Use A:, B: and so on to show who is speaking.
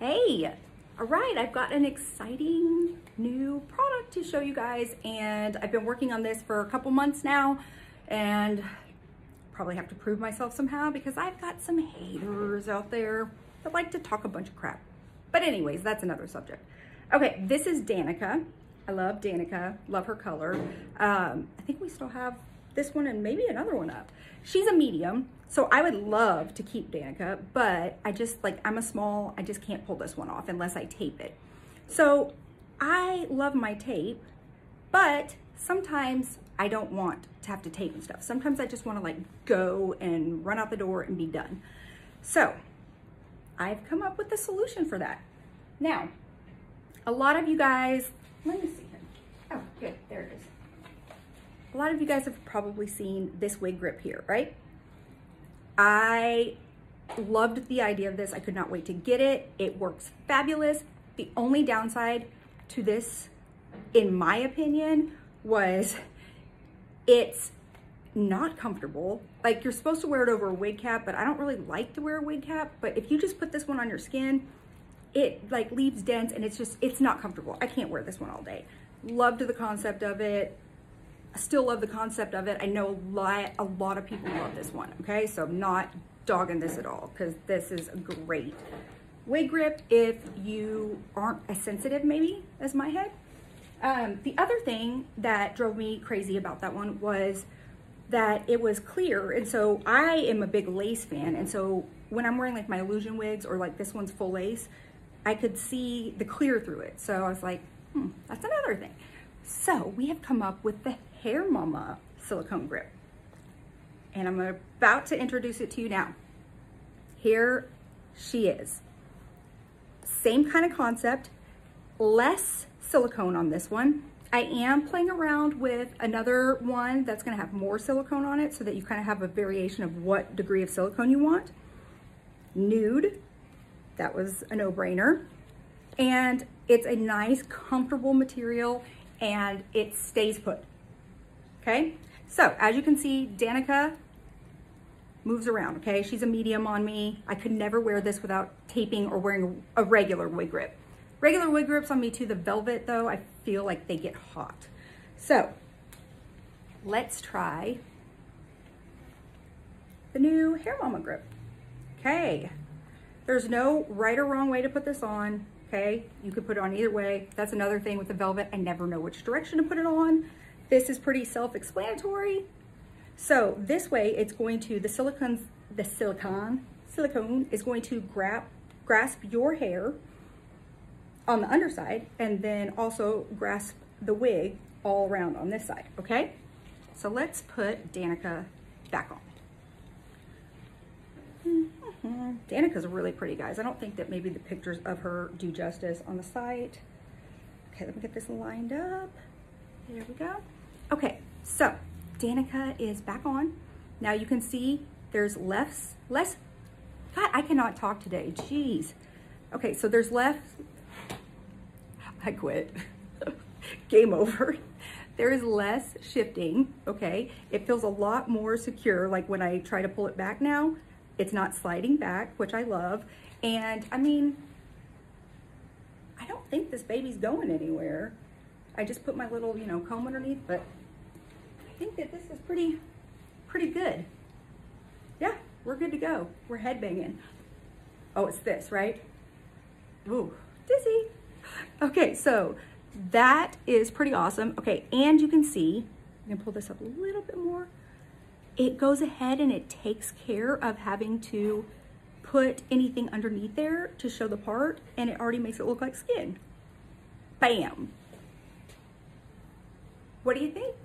A: Hey, all right, I've got an exciting new product to show you guys and I've been working on this for a couple months now and probably have to prove myself somehow because I've got some haters out there that like to talk a bunch of crap. But anyways, that's another subject. Okay, this is Danica. I love Danica, love her color. Um, I think we still have this one and maybe another one up. She's a medium, so I would love to keep Danica, but I just like, I'm a small, I just can't pull this one off unless I tape it. So I love my tape, but sometimes I don't want to have to tape and stuff. Sometimes I just want to like go and run out the door and be done. So I've come up with a solution for that. Now, a lot of you guys, let me see here. Oh, good, there it is. A lot of you guys have probably seen this wig grip here, right? I loved the idea of this. I could not wait to get it. It works fabulous. The only downside to this, in my opinion, was it's not comfortable. Like you're supposed to wear it over a wig cap, but I don't really like to wear a wig cap. But if you just put this one on your skin, it like leaves dents and it's just, it's not comfortable. I can't wear this one all day. Loved the concept of it. I still love the concept of it. I know a lot, a lot of people love this one, okay? So I'm not dogging this at all because this is a great. Wig grip if you aren't as sensitive maybe as my head. Um, the other thing that drove me crazy about that one was that it was clear. And so I am a big lace fan. And so when I'm wearing like my illusion wigs or like this one's full lace, I could see the clear through it. So I was like, hmm, that's another thing. So we have come up with the Hair Mama silicone grip. And I'm about to introduce it to you now. Here she is. Same kind of concept, less silicone on this one. I am playing around with another one that's gonna have more silicone on it so that you kind of have a variation of what degree of silicone you want. Nude, that was a no-brainer. And it's a nice, comfortable material and it stays put okay? So as you can see, Danica moves around, okay? She's a medium on me. I could never wear this without taping or wearing a regular wig grip. Regular wig grips on me too. The velvet though, I feel like they get hot. So let's try the new Hair Mama grip. Okay, there's no right or wrong way to put this on, okay? You could put it on either way. That's another thing with the velvet. I never know which direction to put it on. This is pretty self-explanatory. So this way it's going to, the silicone, the silicone, silicone is going to grab, grasp your hair on the underside and then also grasp the wig all around on this side, okay? So let's put Danica back on. Mm-hmm. Danica's really pretty, guys. I don't think that maybe the pictures of her do justice on the site. Okay, let me get this lined up. There we go. Okay, so Danica is back on. Now you can see there's less, less, God, I cannot talk today, jeez. Okay, so there's less, I quit, game over. There is less shifting, okay? It feels a lot more secure, like when I try to pull it back now, it's not sliding back, which I love. And I mean, I don't think this baby's going anywhere. I just put my little, you know, comb underneath, but I think that this is pretty, pretty good. Yeah, we're good to go. We're headbanging. Oh, it's this, right? Ooh, dizzy. Okay, so that is pretty awesome. Okay, and you can see, I'm gonna pull this up a little bit more. It goes ahead and it takes care of having to put anything underneath there to show the part, and it already makes it look like skin. Bam. What do you think?